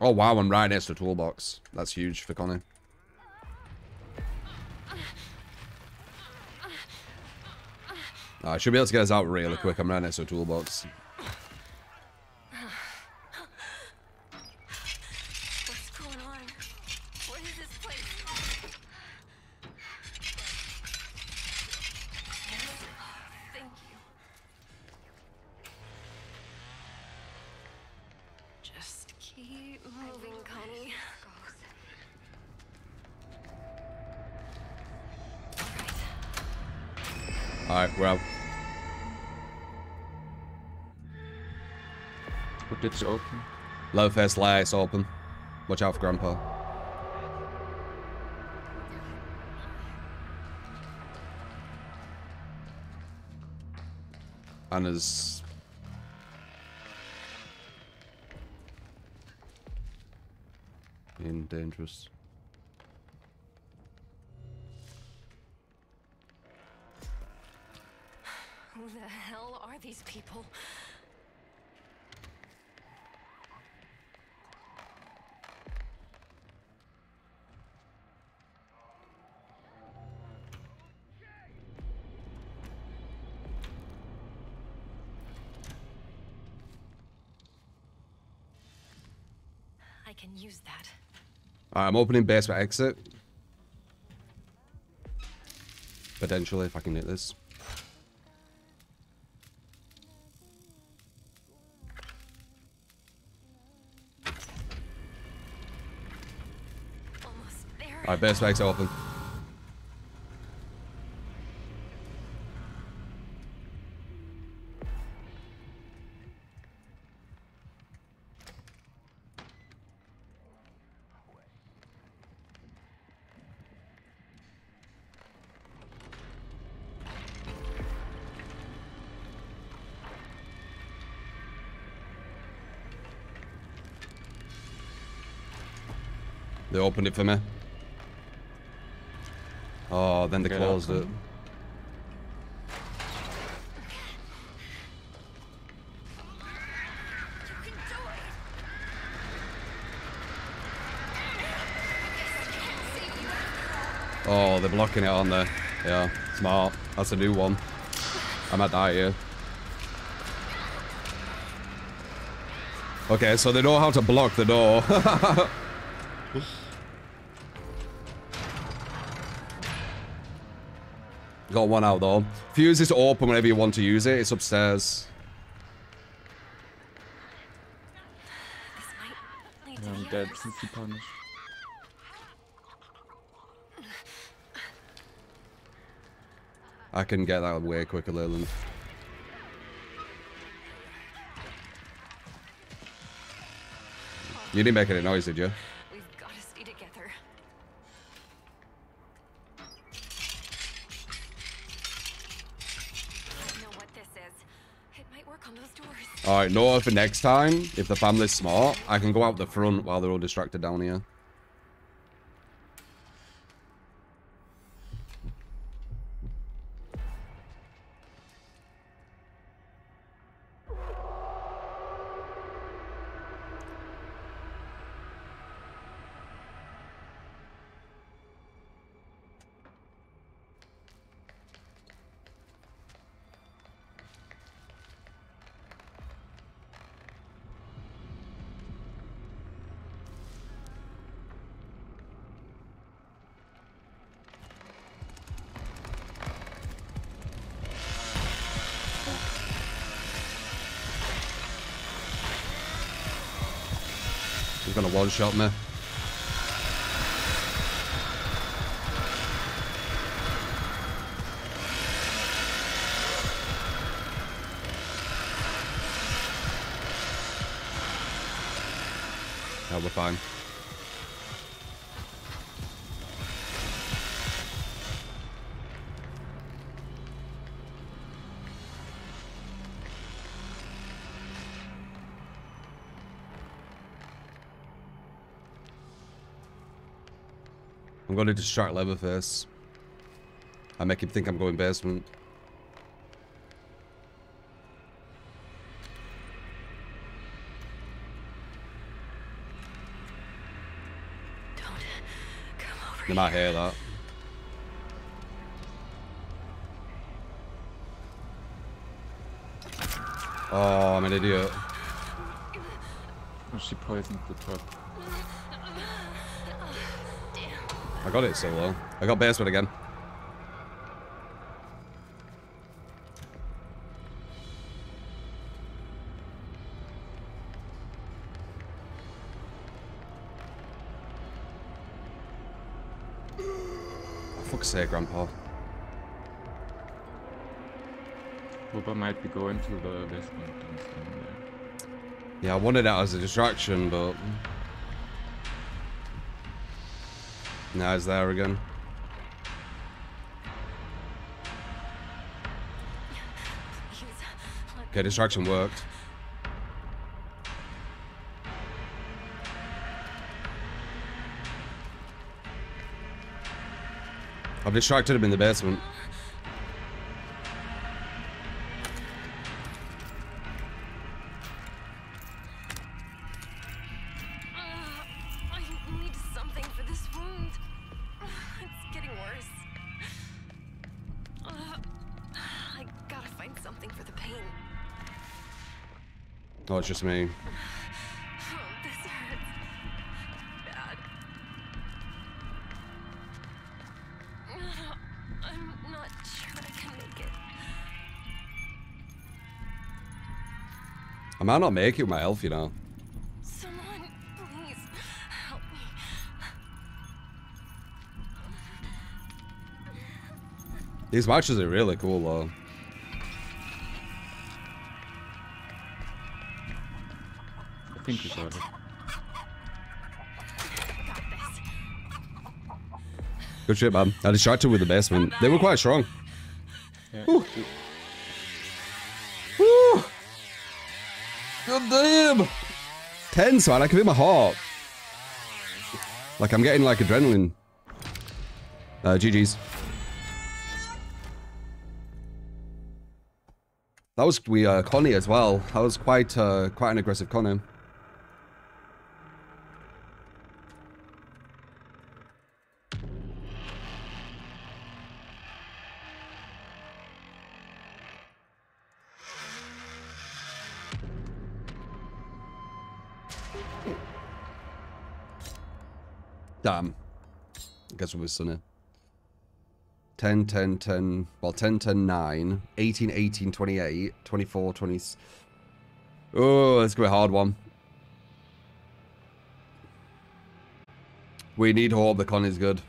Oh, wow, I'm right next to toolbox. That's huge for Connie. Ah, I should be able to get us out really quick. I'm right next to toolbox. What's going on? What is this place? Thank you. Just keep moving, Connie. Alright, we're out. But it's open. Low first lights open. Watch out for Grandpa. Ana's... Being dangerous. Who the hell are these people? I can use that. Alright, I'm opening base basement exit. Potentially, if I can hit this. Almost there. Alright, basement exit open. They opened it for me. Oh, then they Get closed it. You can do it. Oh, they're blocking it on there. Yeah, smart. That's a new one. I might die here. Okay, so they know how to block the door. Got one out though. Fuse is open whenever you want to use it. It's upstairs. This might lead to Yeah, I'm dead. others. Sneaky punish. I can get that way quicker, Leland. You didn't make any noise, did you? Those doors. Alright, no, for next time, if the family's smart, I can go out the front while they're all distracted down here. Gonna one-shot me. Yeah, we're fine. I'm going to distract Leatherface. I make him think I'm going basement. Don't come over They might hear that. Oh, I'm an idiot. She poisoned the truck. I got it so low. I got basement again. For fuck's sake, Grandpa. Wooper might be going to the basement and staying there. Yeah, I wanted that as a distraction, but... Now he's there again. Okay, distraction worked. I've distracted him in the basement. Oh, it's just me. This hurts. Bad. I'm not sure I can make it. I might not make it with my health, you know. Someone, please help me. These matches are really cool, though. Think we got it. Good shit, man. I distracted with the best one. They were quite strong. Yeah. Woo. God damn! Tense, man. I can feel my heart. Like I'm getting like adrenaline. Uh, GG's. That was we uh, Connie as well. That was quite uh, quite an aggressive Connie. Damn. I guess we were sunny. 10, 10, 10, well, 10, 10, 9, 18, 18, 28, 24, 20. Oh, that's going to be a hard one. We need hope the con is good.